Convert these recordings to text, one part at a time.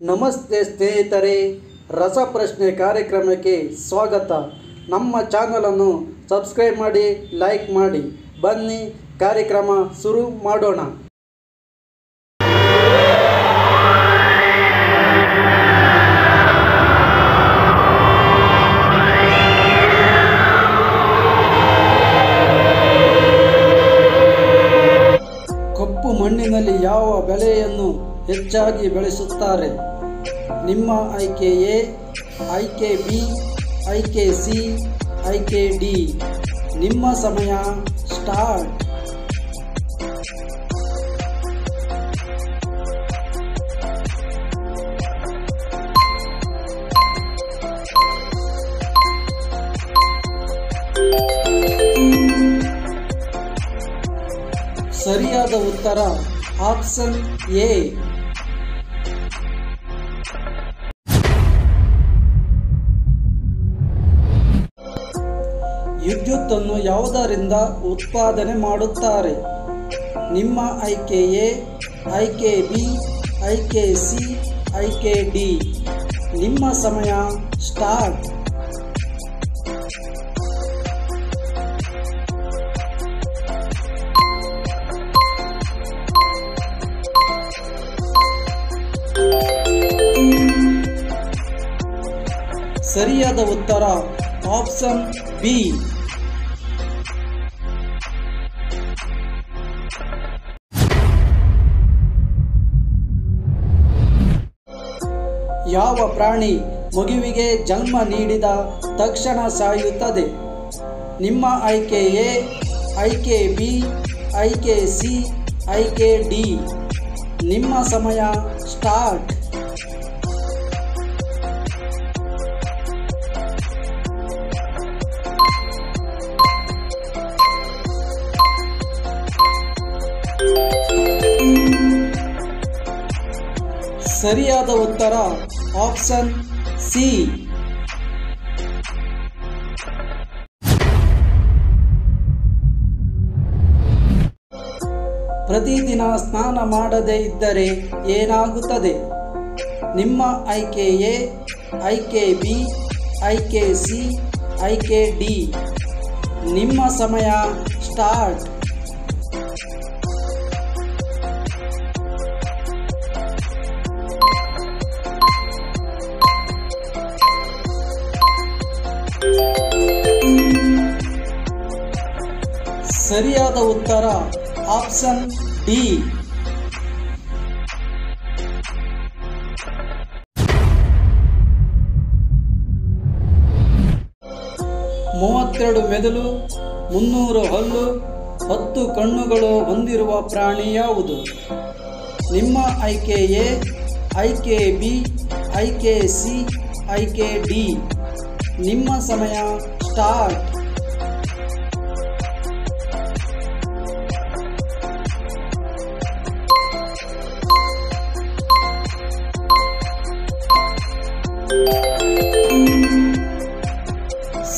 ನಮಸ್ತೆ ಸ್ನೇಹಿತರೆ ರಸಪ್ರಶ್ನೆ ಕಾರ್ಯಕ್ರಮಕ್ಕೆ ಸ್ವಾಗತ. ನಮ್ಮ ಚಾನಲನ್ನು ಸಬ್ಸ್ಕ್ರೈಬ್ ಮಾಡಿ ಲೈಕ್ ಮಾಡಿ. ಬನ್ನಿ, ಕಾರ್ಯಕ್ರಮ ಶುರು ಮಾಡೋಣ. ಕಪ್ಪು ಮಣ್ಣಿನಲ್ಲಿ ಯಾವ ಬೆಳೆಯನ್ನು ಹೆಚ್ಚಾಗಿ ಬೆಳೆಸುತ್ತಾರೆ. ನಿಮ್ಮ ಆಯ್ಕೆ ಎ ಆಯ್ಕೆ ಬಿ, ಆಯ್ಕೆ ಸಿ, ಆಯ್ಕೆ ಡಿ. ನಿಮ್ಮ ಸಮಯ ಸ್ಟಾರ್ಟ್. ಸರಿಯಾದ ಉತ್ತರ. ಆಪ್ಷನ್ ಎ ವಿದ್ಯುತ್ತನ್ನು ಯಾವುದರಿಂದ ಉತ್ಪಾದನೆ ಮಾಡುತ್ತಾರೆ? ನಿಮ್ಮ ಆಯ್ಕೆ ಎ ಆಯ್ಕೆ ಬಿ ಆಯ್ಕೆ ಸಿ ಆಯ್ಕೆ ಡಿ ನಿಮ್ಮ ಸಮಯ ಸ್ಟಾರ್ಟ್. ಸರಿಯಾದ ಉತ್ತರ ಆಪ್ಷನ್ ಬಿ. ಯಾವ ಪ್ರಾಣಿ ಮಗುವಿಗೆ ಜನ್ಮ ನೀಡಿದ ತಕ್ಷಣ ಸಾಯುತ್ತದೆ? ನಿಮ್ಮ ಆಯ್ಕೆ ಎ, ಆಯ್ಕೆ ಬಿ, ಆಯ್ಕೆ ಸಿ, ಆಯ್ಕೆ ಡಿ. ನಿಮ್ಮ ಸಮಯ ಸ್ಟಾರ್ಟ್. ಸರಿಯಾದ ಉತ್ತರ, ಆಪ್ಷನ್ ಸಿ. ಪ್ರತಿದಿನ ಸ್ನಾನ ಮಾಡದೇ ಇದ್ದರೆ ಏನಾಗುತ್ತದೆ? ನಿಮ್ಮ ಆಯ್ಕೆ ಎ ಆಯ್ಕೆ ಬಿ ಆಯ್ಕೆ ಸಿ ಆಯ್ಕೆ ಡಿ. ನಿಮ್ಮ ಸಮಯ ಸ್ಟಾರ್ಟ್. ಸರಿಯಾದ ಉತ್ತರ, ಆಪ್ಷನ್ ಡಿ. ಮೂವತ್ತೆರಡು ಮೆದುಳು, ಮುನ್ನೂರು ಹಲ್ಲು, ಹತ್ತು ಕಣ್ಣುಗಳು ಹೊಂದಿರುವ ಪ್ರಾಣಿ ಯಾವುದು? ನಿಮ್ಮ ಆಯ್ಕೆ ಎ ಆಯ್ಕೆ ಬಿ ಆಯ್ಕೆ ಸಿ ಆಯ್ಕೆ ಡಿ. ನಿಮ್ಮ ಸಮಯ ಸ್ಟಾರ್ಟ್.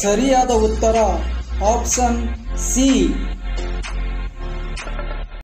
ಸರಿಯಾದ ಉತ್ತರ ಆಪ್ಷನ್ ಸಿ.